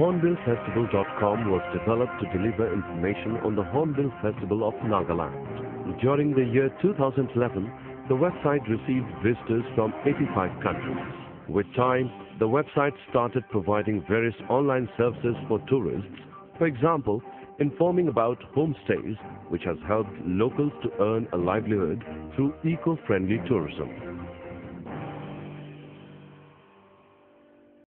HornbillFestival.com was developed to deliver information on the Hornbill Festival of Nagaland. During the year 2011, the website received visitors from 85 countries. With time, the website started providing various online services for tourists. For example, informing about homestays, which has helped locals to earn a livelihood through eco-friendly tourism.